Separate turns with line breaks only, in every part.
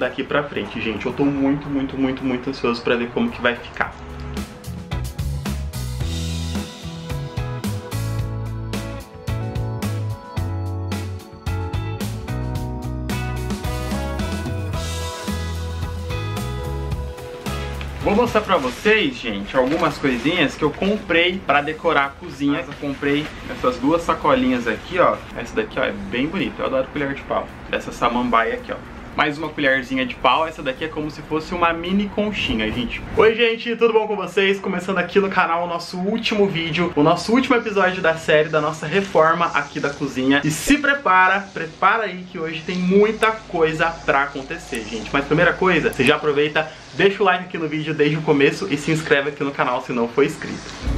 daqui pra frente, gente. Eu tô muito, muito, muito, muito ansioso pra ver como que vai ficar. Vou mostrar pra vocês, gente, algumas coisinhas que eu comprei pra decorar a cozinha. Eu comprei essas duas sacolinhas aqui, ó. Essa daqui, ó, é bem bonita. Eu adoro colher de pau. Dessa samambaia aqui, ó mais uma colherzinha de pau. Essa daqui é como se fosse uma mini conchinha, gente. Oi, gente, tudo bom com vocês? Começando aqui no canal o nosso último vídeo, o nosso último episódio da série da nossa reforma aqui da cozinha. E se prepara, prepara aí que hoje tem muita coisa pra acontecer, gente. Mas primeira coisa, você já aproveita, deixa o like aqui no vídeo desde o começo e se inscreve aqui no canal se não for inscrito.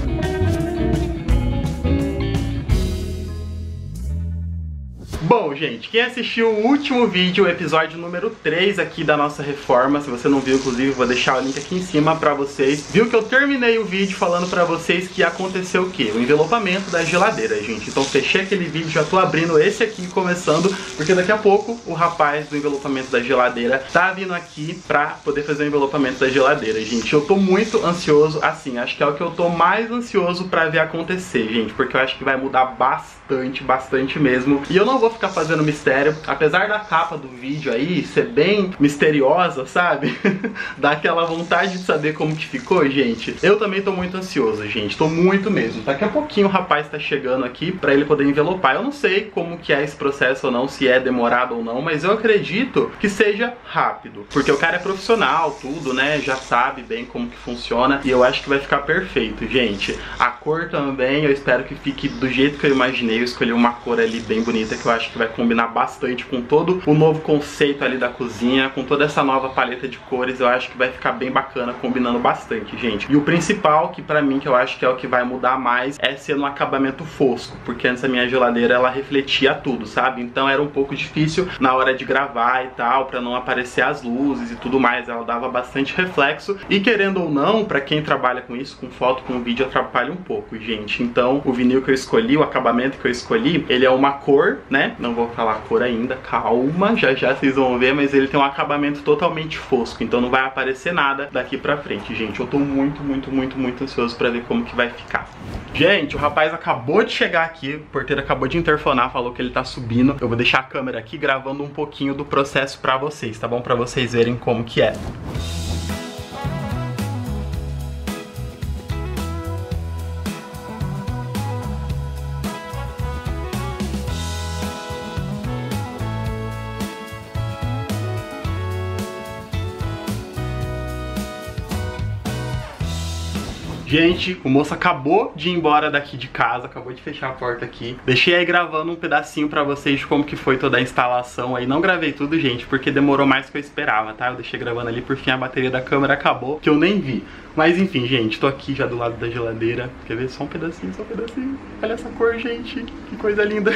Bom, gente, quem assistiu o último vídeo, o episódio número 3 aqui da nossa reforma, se você não viu, inclusive, vou deixar o link aqui em cima pra vocês, viu que eu terminei o vídeo falando pra vocês que aconteceu o quê? O envelopamento da geladeira, gente. Então fechei aquele vídeo, já tô abrindo esse aqui, começando, porque daqui a pouco o rapaz do envelopamento da geladeira tá vindo aqui pra poder fazer o envelopamento da geladeira, gente. Eu tô muito ansioso, assim, acho que é o que eu tô mais ansioso pra ver acontecer, gente, porque eu acho que vai mudar bastante bastante, mesmo. E eu não vou ficar fazendo mistério, apesar da capa do vídeo aí ser bem misteriosa, sabe? Dá aquela vontade de saber como que ficou, gente. Eu também tô muito ansioso, gente, tô muito mesmo. Daqui a pouquinho o rapaz tá chegando aqui pra ele poder envelopar. Eu não sei como que é esse processo ou não, se é demorado ou não, mas eu acredito que seja rápido. Porque o cara é profissional, tudo, né? Já sabe bem como que funciona e eu acho que vai ficar perfeito, gente. A cor também, eu espero que fique do jeito que eu imaginei eu escolhi uma cor ali bem bonita que eu acho que vai combinar bastante com todo o novo conceito ali da cozinha, com toda essa nova paleta de cores, eu acho que vai ficar bem bacana, combinando bastante, gente. E o principal, que pra mim, que eu acho que é o que vai mudar mais, é ser no acabamento fosco, porque antes a minha geladeira, ela refletia tudo, sabe? Então era um pouco difícil na hora de gravar e tal, pra não aparecer as luzes e tudo mais, ela dava bastante reflexo, e querendo ou não, pra quem trabalha com isso, com foto, com vídeo, atrapalha um pouco, gente. Então, o vinil que eu escolhi, o acabamento que eu escolhi, ele é uma cor, né? Não vou falar a cor ainda, calma, já já vocês vão ver, mas ele tem um acabamento totalmente fosco, então não vai aparecer nada daqui pra frente, gente. Eu tô muito, muito, muito, muito ansioso pra ver como que vai ficar. Gente, o rapaz acabou de chegar aqui, o porteiro acabou de interfonar, falou que ele tá subindo. Eu vou deixar a câmera aqui gravando um pouquinho do processo pra vocês, tá bom? Pra vocês verem como que é. Gente, o moço acabou de ir embora daqui de casa, acabou de fechar a porta aqui. Deixei aí gravando um pedacinho pra vocês de como que foi toda a instalação aí. Não gravei tudo, gente, porque demorou mais do que eu esperava, tá? Eu deixei gravando ali, por fim a bateria da câmera acabou, que eu nem vi. Mas enfim, gente, tô aqui já do lado da geladeira. Quer ver? Só um pedacinho, só um pedacinho. Olha essa cor, gente. Que coisa linda.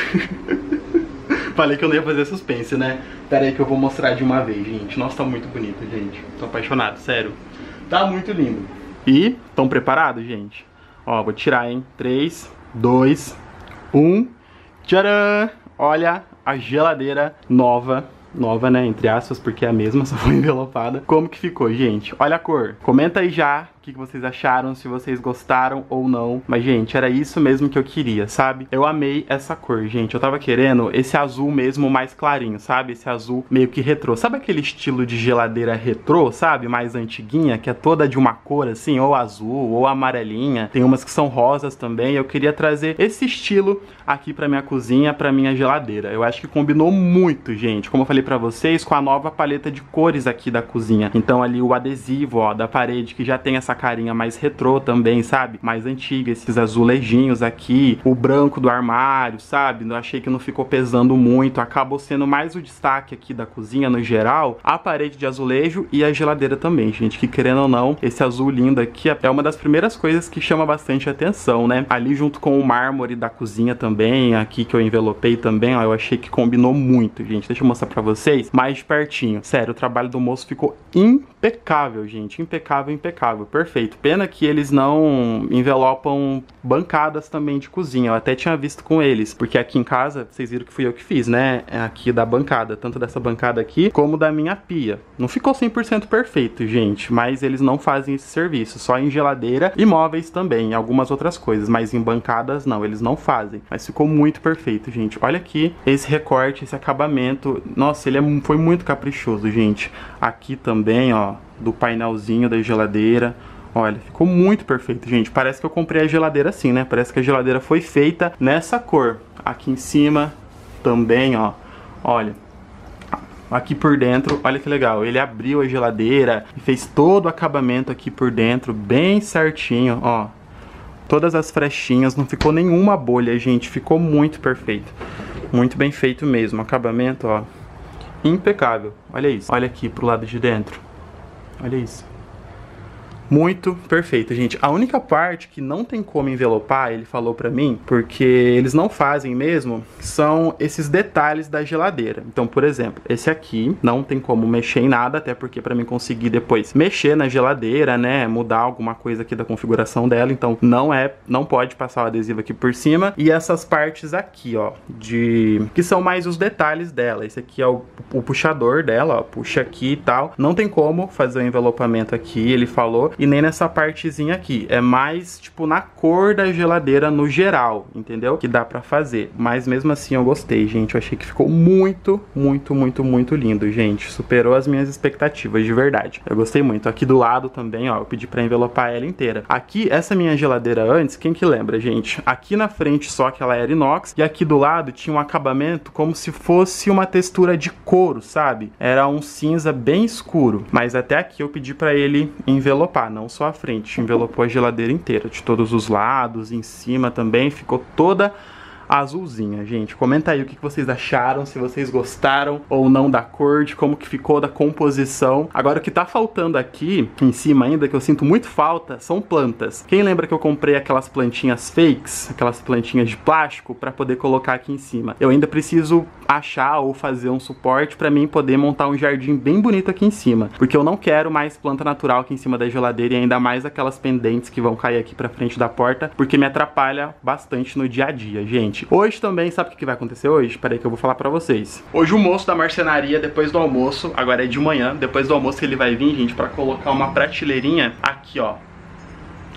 Falei que eu não ia fazer suspense, né? Pera aí que eu vou mostrar de uma vez, gente. Nossa, tá muito bonito, gente. Tô apaixonado, sério. Tá muito lindo. E, estão preparados, gente? Ó, vou tirar, hein? 3, 2, 1. Tcharam! Olha a geladeira nova nova, né, entre aspas, porque é a mesma, só foi envelopada. Como que ficou, gente? Olha a cor. Comenta aí já que, que vocês acharam, se vocês gostaram ou não. Mas, gente, era isso mesmo que eu queria, sabe? Eu amei essa cor, gente. Eu tava querendo esse azul mesmo mais clarinho, sabe? Esse azul meio que retrô. Sabe aquele estilo de geladeira retrô, sabe? Mais antiguinha, que é toda de uma cor assim, ou azul, ou amarelinha. Tem umas que são rosas também. Eu queria trazer esse estilo aqui pra minha cozinha, pra minha geladeira. Eu acho que combinou muito, gente. Como eu falei pra vocês, com a nova paleta de cores aqui da cozinha. Então ali o adesivo, ó, da parede, que já tem essa carinha mais retrô também, sabe? Mais antiga, esses azulejinhos aqui, o branco do armário, sabe? Eu achei que não ficou pesando muito, acabou sendo mais o destaque aqui da cozinha no geral, a parede de azulejo e a geladeira também, gente, que querendo ou não, esse azul lindo aqui é uma das primeiras coisas que chama bastante atenção, né? Ali junto com o mármore da cozinha também, aqui que eu envelopei também, ó, eu achei que combinou muito, gente. Deixa eu mostrar pra vocês mais de pertinho. Sério, o trabalho do moço ficou impecável, gente, impecável, impecável, perfeito perfeito. Pena que eles não envelopam bancadas também de cozinha. Eu até tinha visto com eles, porque aqui em casa, vocês viram que fui eu que fiz, né? É aqui da bancada, tanto dessa bancada aqui, como da minha pia. Não ficou 100% perfeito, gente, mas eles não fazem esse serviço, só em geladeira e móveis também, algumas outras coisas, mas em bancadas não, eles não fazem. Mas ficou muito perfeito, gente. Olha aqui esse recorte, esse acabamento. Nossa, ele é, foi muito caprichoso, gente. Aqui também, ó, do painelzinho da geladeira. Olha, ficou muito perfeito, gente. Parece que eu comprei a geladeira assim, né? Parece que a geladeira foi feita nessa cor. Aqui em cima também, ó. Olha, aqui por dentro, olha que legal. Ele abriu a geladeira e fez todo o acabamento aqui por dentro, bem certinho, ó. Todas as frechinhas, não ficou nenhuma bolha, gente. Ficou muito perfeito. Muito bem feito mesmo. Acabamento, ó. Impecável. Olha isso. Olha aqui pro lado de dentro. Olha isso muito perfeita, gente. A única parte que não tem como envelopar, ele falou para mim, porque eles não fazem mesmo, são esses detalhes da geladeira. Então, por exemplo, esse aqui não tem como mexer em nada, até porque para mim conseguir depois mexer na geladeira, né, mudar alguma coisa aqui da configuração dela, então não é, não pode passar o adesivo aqui por cima. E essas partes aqui, ó, de que são mais os detalhes dela. Esse aqui é o, o puxador dela, ó, puxa aqui e tal. Não tem como fazer o envelopamento aqui, ele falou e nem nessa partezinha aqui. É mais, tipo, na cor da geladeira no geral, entendeu? Que dá pra fazer. Mas mesmo assim eu gostei, gente. Eu achei que ficou muito, muito, muito, muito lindo, gente. Superou as minhas expectativas, de verdade. Eu gostei muito. Aqui do lado também, ó, eu pedi pra envelopar ela inteira. Aqui, essa minha geladeira antes, quem que lembra, gente? Aqui na frente só que ela era inox e aqui do lado tinha um acabamento como se fosse uma textura de couro, sabe? Era um cinza bem escuro. Mas até aqui eu pedi pra ele envelopar não só a frente, envelopou a geladeira inteira, de todos os lados, em cima também, ficou toda azulzinha, gente. Comenta aí o que vocês acharam, se vocês gostaram ou não da cor, de como que ficou da composição. Agora, o que tá faltando aqui, em cima ainda, que eu sinto muito falta, são plantas. Quem lembra que eu comprei aquelas plantinhas fakes, aquelas plantinhas de plástico, para poder colocar aqui em cima? Eu ainda preciso achar ou fazer um suporte para mim poder montar um jardim bem bonito aqui em cima, porque eu não quero mais planta natural aqui em cima da geladeira e ainda mais aquelas pendentes que vão cair aqui pra frente da porta, porque me atrapalha bastante no dia a dia, gente Hoje também, sabe o que vai acontecer hoje? Peraí que eu vou falar pra vocês. Hoje o moço da marcenaria, depois do almoço, agora é de manhã, depois do almoço ele vai vir, gente, pra colocar uma prateleirinha aqui, ó.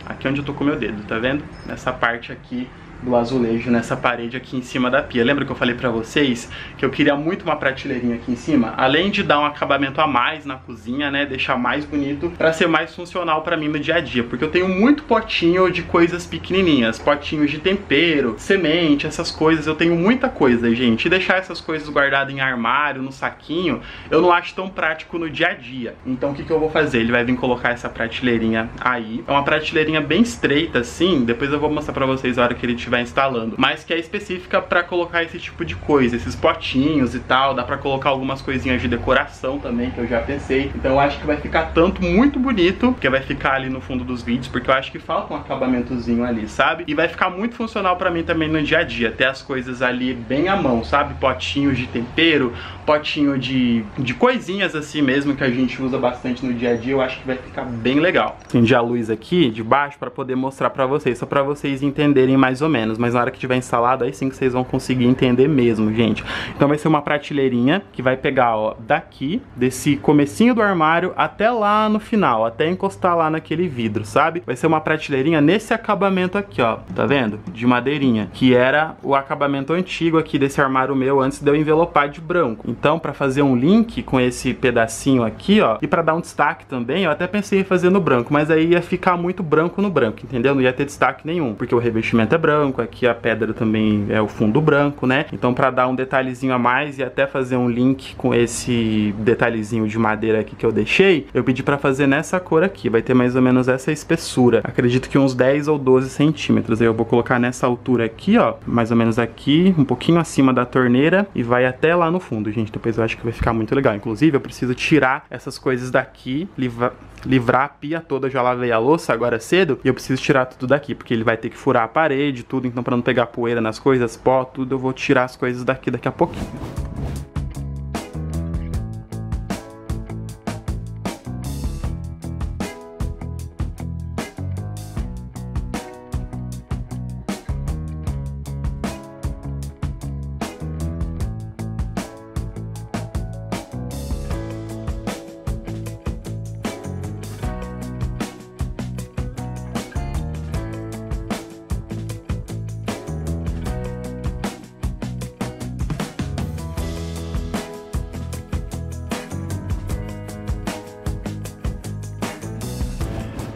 Aqui onde eu tô com o meu dedo, tá vendo? Nessa parte aqui do azulejo nessa parede aqui em cima da pia. Lembra que eu falei pra vocês que eu queria muito uma prateleirinha aqui em cima? Além de dar um acabamento a mais na cozinha, né, deixar mais bonito, pra ser mais funcional pra mim no dia a dia. Porque eu tenho muito potinho de coisas pequenininhas, potinhos de tempero, semente, essas coisas. Eu tenho muita coisa, gente. E deixar essas coisas guardadas em armário, no saquinho, eu não acho tão prático no dia a dia. Então o que, que eu vou fazer? Ele vai vir colocar essa prateleirinha aí. É uma prateleirinha bem estreita assim, depois eu vou mostrar pra vocês a hora que ele tiver estiver instalando, mas que é específica para colocar esse tipo de coisa, esses potinhos e tal, dá para colocar algumas coisinhas de decoração também, que eu já pensei. Então eu acho que vai ficar tanto muito bonito, que vai ficar ali no fundo dos vídeos, porque eu acho que falta um acabamentozinho ali, sabe? E vai ficar muito funcional para mim também no dia a dia, ter as coisas ali bem à mão, sabe? Potinhos de tempero, potinho de, de coisinhas assim mesmo, que a gente usa bastante no dia a dia, eu acho que vai ficar bem legal. Acendi a luz aqui de baixo para poder mostrar para vocês, só para vocês entenderem mais ou menos menos, mas na hora que tiver instalado, aí sim que vocês vão conseguir entender mesmo, gente. Então vai ser uma prateleirinha que vai pegar, ó, daqui, desse comecinho do armário até lá no final, até encostar lá naquele vidro, sabe? Vai ser uma prateleirinha nesse acabamento aqui, ó, tá vendo? De madeirinha, que era o acabamento antigo aqui desse armário meu antes de eu envelopar de branco. Então, para fazer um link com esse pedacinho aqui, ó, e para dar um destaque também, eu até pensei em fazer no branco, mas aí ia ficar muito branco no branco, entendeu? Não ia ter destaque nenhum, porque o revestimento é branco, branco, aqui a pedra também é o fundo branco, né? Então para dar um detalhezinho a mais e até fazer um link com esse detalhezinho de madeira aqui que eu deixei, eu pedi para fazer nessa cor aqui, vai ter mais ou menos essa espessura. Acredito que uns 10 ou 12 centímetros. Aí eu vou colocar nessa altura aqui, ó, mais ou menos aqui, um pouquinho acima da torneira e vai até lá no fundo, gente. Depois eu acho que vai ficar muito legal. Inclusive, eu preciso tirar essas coisas daqui, livrar livrar a pia toda, já lavei a louça agora cedo, e eu preciso tirar tudo daqui, porque ele vai ter que furar a parede, tudo, então para não pegar poeira nas coisas, pó, tudo, eu vou tirar as coisas daqui daqui a pouquinho.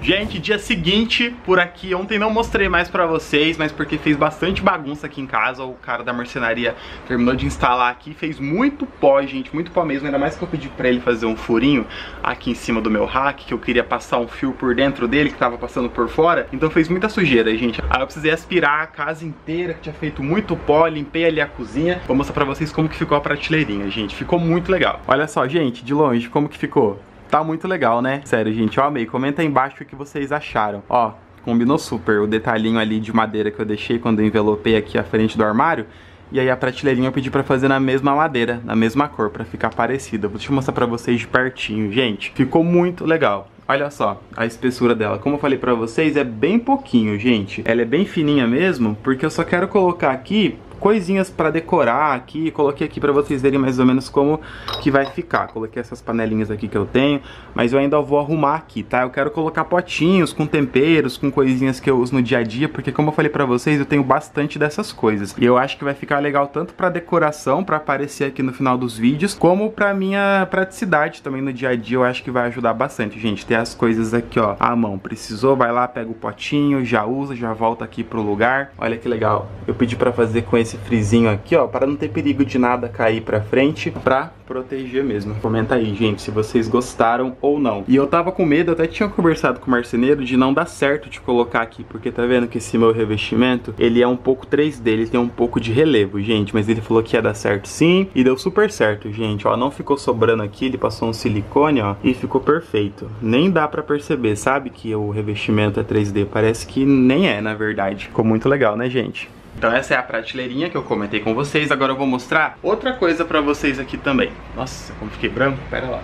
Gente, dia seguinte por aqui, ontem não mostrei mais pra vocês, mas porque fez bastante bagunça aqui em casa, o cara da marcenaria terminou de instalar aqui, fez muito pó, gente, muito pó mesmo, ainda mais que eu pedi pra ele fazer um furinho aqui em cima do meu rack, que eu queria passar um fio por dentro dele, que tava passando por fora, então fez muita sujeira, gente. Aí eu precisei aspirar a casa inteira, que tinha feito muito pó, limpei ali a cozinha, vou mostrar pra vocês como que ficou a prateleirinha, gente, ficou muito legal. Olha só, gente, de longe, como que ficou? Tá muito legal, né? Sério, gente, eu amei. Comenta aí embaixo o que vocês acharam. Ó, combinou super. O detalhinho ali de madeira que eu deixei quando eu envelopei aqui a frente do armário. E aí a prateleirinha eu pedi pra fazer na mesma madeira, na mesma cor, pra ficar parecida. Vou te mostrar pra vocês de pertinho, gente. Ficou muito legal. Olha só a espessura dela. Como eu falei pra vocês, é bem pouquinho, gente. Ela é bem fininha mesmo, porque eu só quero colocar aqui coisinhas para decorar aqui, coloquei aqui para vocês verem mais ou menos como que vai ficar. Coloquei essas panelinhas aqui que eu tenho, mas eu ainda vou arrumar aqui, tá? Eu quero colocar potinhos com temperos, com coisinhas que eu uso no dia a dia, porque como eu falei para vocês, eu tenho bastante dessas coisas. E eu acho que vai ficar legal tanto para decoração, para aparecer aqui no final dos vídeos, como para minha praticidade também no dia a dia, eu acho que vai ajudar bastante, gente. Ter as coisas aqui, ó, à mão. Precisou, vai lá, pega o potinho, já usa, já volta aqui pro lugar. Olha que legal. Eu pedi para fazer com esse esse frizinho aqui, ó, para não ter perigo de nada cair pra frente, pra proteger mesmo. Comenta aí, gente, se vocês gostaram ou não. E eu tava com medo, até tinha conversado com o marceneiro, de não dar certo de colocar aqui, porque tá vendo que esse meu revestimento, ele é um pouco 3D, ele tem um pouco de relevo, gente, mas ele falou que ia dar certo sim, e deu super certo, gente, ó, não ficou sobrando aqui, ele passou um silicone, ó, e ficou perfeito. Nem dá pra perceber, sabe, que o revestimento é 3D, parece que nem é, na verdade. Ficou muito legal, né, gente? Então essa é a prateleirinha que eu comentei com vocês. Agora eu vou mostrar outra coisa pra vocês aqui também. Nossa, como fiquei branco. Pera lá.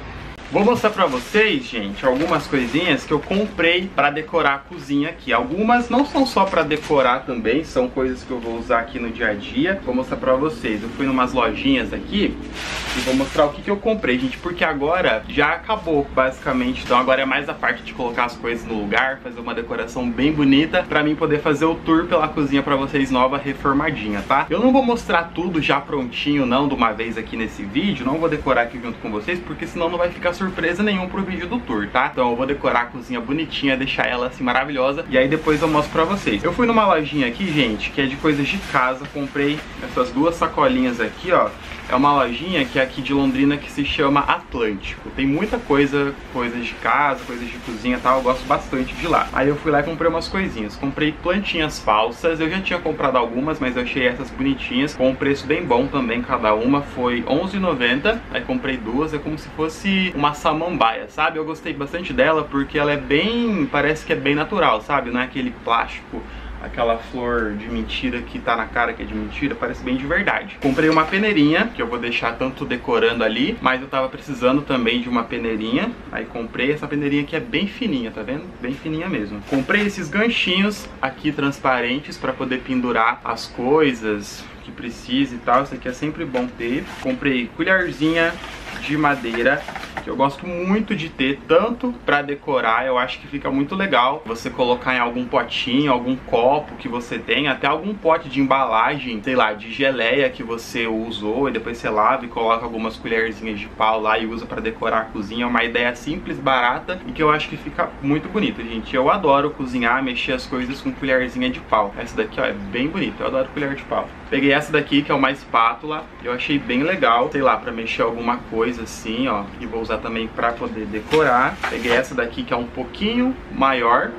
Vou mostrar pra vocês, gente, algumas coisinhas que eu comprei pra decorar a cozinha aqui. Algumas não são só pra decorar também, são coisas que eu vou usar aqui no dia a dia. Vou mostrar pra vocês. Eu fui numas lojinhas aqui e vou mostrar o que, que eu comprei, gente, porque agora já acabou, basicamente. Então agora é mais a parte de colocar as coisas no lugar, fazer uma decoração bem bonita pra mim poder fazer o tour pela cozinha pra vocês nova, reformadinha, tá? Eu não vou mostrar tudo já prontinho, não, de uma vez aqui nesse vídeo. Não vou decorar aqui junto com vocês, porque senão não vai ficar surpresa nenhuma pro vídeo do tour, tá? Então eu vou decorar a cozinha bonitinha, deixar ela assim maravilhosa e aí depois eu mostro pra vocês. Eu fui numa lojinha aqui, gente, que é de coisas de casa, comprei essas duas sacolinhas aqui, ó. É uma lojinha que é aqui de Londrina que se chama Atlântico. Tem muita coisa, coisas de casa, coisas de cozinha e tal, eu gosto bastante de lá. Aí eu fui lá e comprei umas coisinhas. Comprei plantinhas falsas, eu já tinha comprado algumas, mas eu achei essas bonitinhas, com um preço bem bom também, cada uma foi R$11,90. Aí comprei duas, é como se fosse uma samambaia, sabe? Eu gostei bastante dela porque ela é bem, parece que é bem natural, sabe? Não é aquele plástico aquela flor de mentira que tá na cara que é de mentira, parece bem de verdade. Comprei uma peneirinha, que eu vou deixar tanto decorando ali, mas eu tava precisando também de uma peneirinha, aí comprei essa peneirinha que é bem fininha, tá vendo? Bem fininha mesmo. Comprei esses ganchinhos aqui transparentes para poder pendurar as coisas que precisa e tal, isso aqui é sempre bom ter. Comprei colherzinha de madeira que eu gosto muito de ter, tanto para decorar, eu acho que fica muito legal você colocar em algum potinho, algum copo que você tem, até algum pote de embalagem, sei lá, de geleia que você usou e depois você lava e coloca algumas colherzinhas de pau lá e usa para decorar a cozinha. É uma ideia simples, barata e que eu acho que fica muito bonita, gente. Eu adoro cozinhar, mexer as coisas com colherzinha de pau. Essa daqui, ó, é bem bonita, eu adoro colher de pau. Peguei essa daqui, que é uma espátula, eu achei bem legal, sei lá, para mexer alguma coisa assim, ó, e vou usar também para poder decorar. Peguei essa daqui que é um pouquinho maior,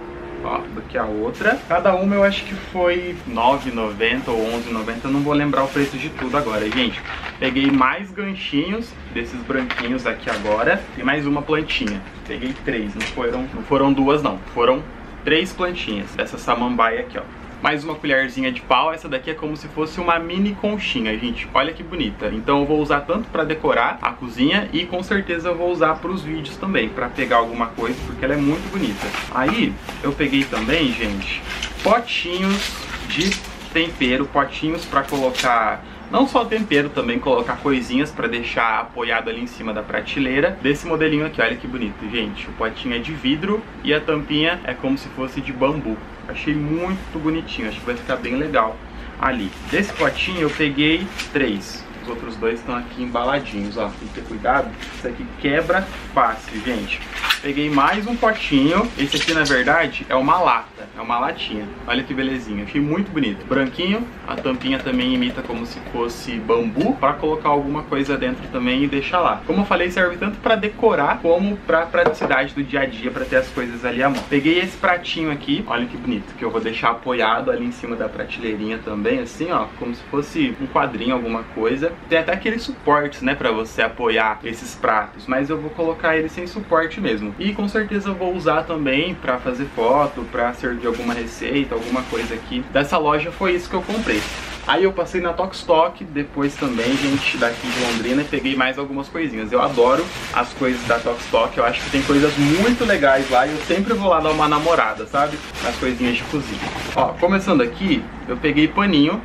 ó, do que a outra. Cada uma eu acho que foi R$9,90 ou R$11,90, não vou lembrar o preço de tudo agora, gente. Peguei mais ganchinhos desses branquinhos aqui agora e mais uma plantinha. Peguei três, não foram, não foram duas não, foram três plantinhas dessa samambaia aqui, ó mais uma colherzinha de pau. Essa daqui é como se fosse uma mini conchinha, gente. Olha que bonita. Então eu vou usar tanto para decorar a cozinha e com certeza eu vou usar para os vídeos também, para pegar alguma coisa, porque ela é muito bonita. Aí eu peguei também, gente, potinhos de tempero, potinhos para colocar não só tempero, também colocar coisinhas para deixar apoiado ali em cima da prateleira. Desse modelinho aqui, olha que bonito, gente. O potinho é de vidro e a tampinha é como se fosse de bambu. Achei muito bonitinho, acho que vai ficar bem legal ali. Desse potinho eu peguei três. Os outros dois estão aqui embaladinhos, ó. Tem que ter cuidado. Isso aqui quebra fácil, gente. Peguei mais um potinho. Esse aqui, na verdade, é uma lata. É uma latinha. Olha que belezinha. Achei muito bonito. Branquinho. A tampinha também imita como se fosse bambu. Pra colocar alguma coisa dentro também e deixar lá. Como eu falei, serve tanto pra decorar como pra praticidade do dia a dia. Pra ter as coisas ali à mão. Peguei esse pratinho aqui. Olha que bonito. Que eu vou deixar apoiado ali em cima da prateleirinha também. Assim, ó. Como se fosse um quadrinho, alguma coisa. Tem até aqueles suportes, né? Pra você apoiar esses pratos. Mas eu vou colocar ele sem suporte mesmo. E com certeza vou usar também para fazer foto, para servir alguma receita, alguma coisa aqui. Dessa loja foi isso que eu comprei. Aí eu passei na Tokstok, depois também, gente, daqui de Londrina, peguei mais algumas coisinhas. Eu adoro as coisas da Tokstok, eu acho que tem coisas muito legais lá e eu sempre vou lá dar uma namorada, sabe? Nas coisinhas de cozinha. Ó, começando aqui, eu peguei paninho.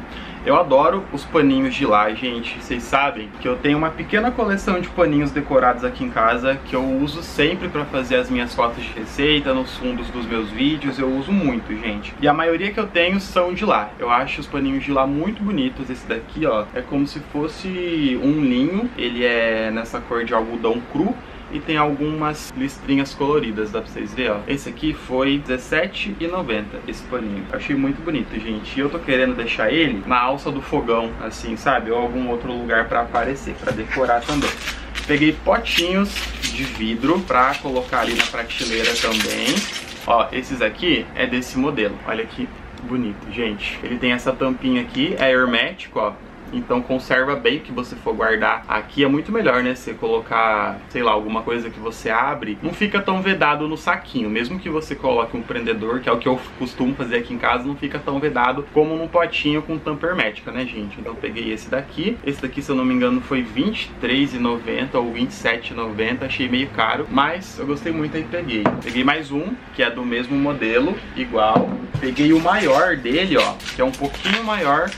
Eu adoro os paninhos de lá, gente. Vocês sabem que eu tenho uma pequena coleção de paninhos decorados aqui em casa que eu uso sempre para fazer as minhas fotos de receita, nos fundos dos meus vídeos. Eu uso muito, gente. E a maioria que eu tenho são de lá. Eu acho os paninhos de lá muito bonitos. Esse daqui, ó, é como se fosse um linho. Ele é nessa cor de algodão cru e tem algumas listrinhas coloridas, dá pra vocês verem, ó. Esse aqui foi R$17,90, esse paninho. Achei muito bonito, gente. E eu tô querendo deixar ele na alça do fogão, assim, sabe? Ou algum outro lugar pra aparecer, pra decorar também. Peguei potinhos de vidro pra colocar ali na prateleira também. Ó, esses aqui é desse modelo. Olha que bonito, gente. Ele tem essa tampinha aqui, é hermético, ó então conserva bem o que você for guardar. Aqui é muito melhor, né? Você colocar, sei lá, alguma coisa que você abre, não fica tão vedado no saquinho. Mesmo que você coloque um prendedor, que é o que eu costumo fazer aqui em casa, não fica tão vedado como num potinho com tampa hermética, né, gente? Então eu peguei esse daqui. Esse daqui, se eu não me engano, foi R$23,90 ou R$27,90. Achei meio caro, mas eu gostei muito aí peguei. Peguei mais um, que é do mesmo modelo, igual. Peguei o maior dele, ó, que é um pouquinho maior,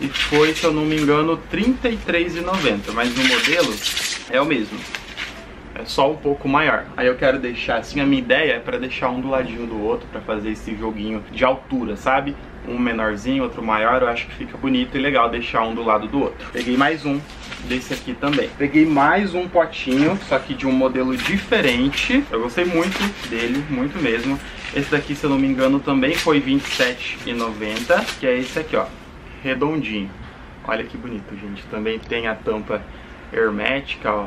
e foi, se eu não me engano, R$33,90, mas no modelo é o mesmo. É só um pouco maior. Aí eu quero deixar, assim, a minha ideia é para deixar um do ladinho do outro, para fazer esse joguinho de altura, sabe? Um menorzinho, outro maior, eu acho que fica bonito e legal deixar um do lado do outro. Peguei mais um desse aqui também. Peguei mais um potinho, só que de um modelo diferente. Eu gostei muito dele, muito mesmo. Esse daqui, se eu não me engano, também foi R$27,90, que é esse aqui, ó redondinho. Olha que bonito, gente. Também tem a tampa hermética, ó.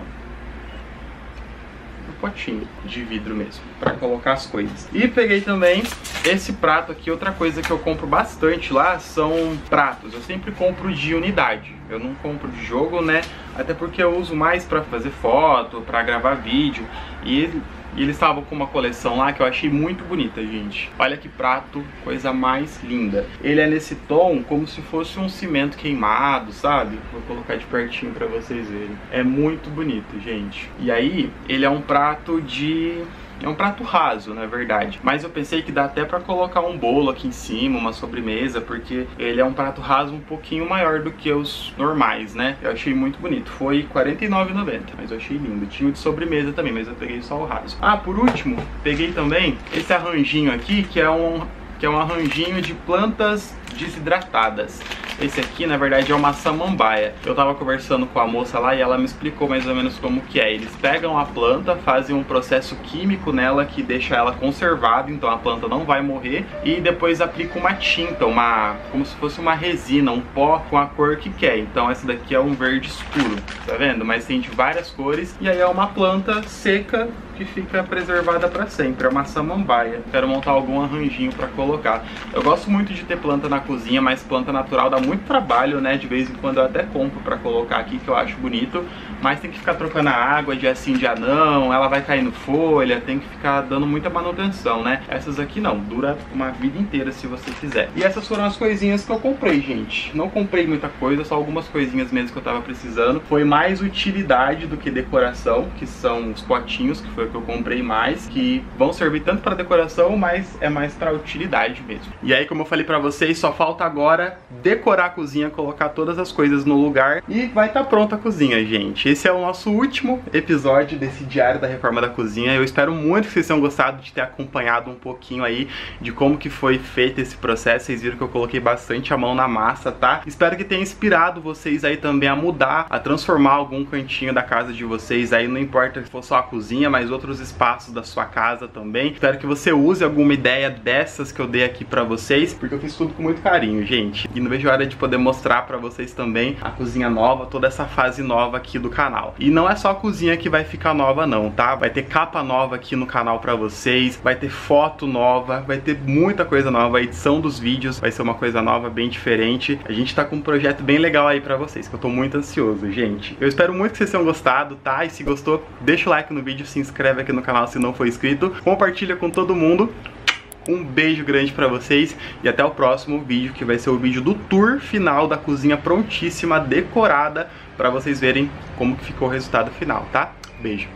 Um potinho de vidro mesmo, para colocar as coisas. E peguei também esse prato aqui. Outra coisa que eu compro bastante lá são pratos. Eu sempre compro de unidade. Eu não compro de jogo, né? Até porque eu uso mais para fazer foto, para gravar vídeo. E e eles estavam com uma coleção lá que eu achei muito bonita, gente. Olha que prato, coisa mais linda. Ele é nesse tom como se fosse um cimento queimado, sabe? Vou colocar de pertinho pra vocês verem. É muito bonito, gente. E aí, ele é um prato de é um prato raso, na verdade. Mas eu pensei que dá até pra colocar um bolo aqui em cima, uma sobremesa, porque ele é um prato raso um pouquinho maior do que os normais, né? Eu achei muito bonito. Foi R$49,90, mas eu achei lindo. Tinha o de sobremesa também, mas eu peguei só o raso. Ah, por último, peguei também esse arranjinho aqui, que é um, que é um arranjinho de plantas desidratadas. Esse aqui, na verdade, é uma samambaia. Eu tava conversando com a moça lá e ela me explicou mais ou menos como que é. Eles pegam a planta, fazem um processo químico nela que deixa ela conservada, então a planta não vai morrer, e depois aplica uma tinta, uma como se fosse uma resina, um pó com a cor que quer. Então essa daqui é um verde escuro, tá vendo? Mas tem de várias cores, e aí é uma planta seca que fica preservada para sempre. É uma samambaia. Quero montar algum arranjinho para colocar. Eu gosto muito de ter planta na cozinha, mas planta natural dá muito trabalho, né? De vez em quando eu até compro para colocar aqui, que eu acho bonito. Mas tem que ficar trocando a água de assim, de anão, ela vai caindo folha, tem que ficar dando muita manutenção, né? Essas aqui não, dura uma vida inteira se você quiser. E essas foram as coisinhas que eu comprei, gente. Não comprei muita coisa, só algumas coisinhas mesmo que eu tava precisando. Foi mais utilidade do que decoração, que são os potinhos, que foi que eu comprei mais, que vão servir tanto para decoração, mas é mais para utilidade mesmo. E aí, como eu falei para vocês, só falta agora decorar a cozinha, colocar todas as coisas no lugar e vai estar tá pronta a cozinha, gente. Esse é o nosso último episódio desse diário da reforma da cozinha. Eu espero muito que vocês tenham gostado de ter acompanhado um pouquinho aí de como que foi feito esse processo. Vocês viram que eu coloquei bastante a mão na massa, tá? Espero que tenha inspirado vocês aí também a mudar, a transformar algum cantinho da casa de vocês aí, não importa se for só a cozinha, mas outros espaços da sua casa também. Espero que você use alguma ideia dessas que eu dei aqui pra vocês, porque eu fiz tudo com muito carinho, gente. E não vejo a hora de poder mostrar pra vocês também a cozinha nova, toda essa fase nova aqui do canal. E não é só a cozinha que vai ficar nova não, tá? Vai ter capa nova aqui no canal pra vocês, vai ter foto nova, vai ter muita coisa nova, a edição dos vídeos vai ser uma coisa nova, bem diferente. A gente tá com um projeto bem legal aí pra vocês, que eu tô muito ansioso, gente. Eu espero muito que vocês tenham gostado, tá? E se gostou, deixa o like no vídeo, se inscreve aqui no canal se não for inscrito, compartilha com todo mundo. Um beijo grande pra vocês e até o próximo vídeo, que vai ser o vídeo do tour final da cozinha prontíssima, decorada, pra vocês verem como que ficou o resultado final, tá? Beijo.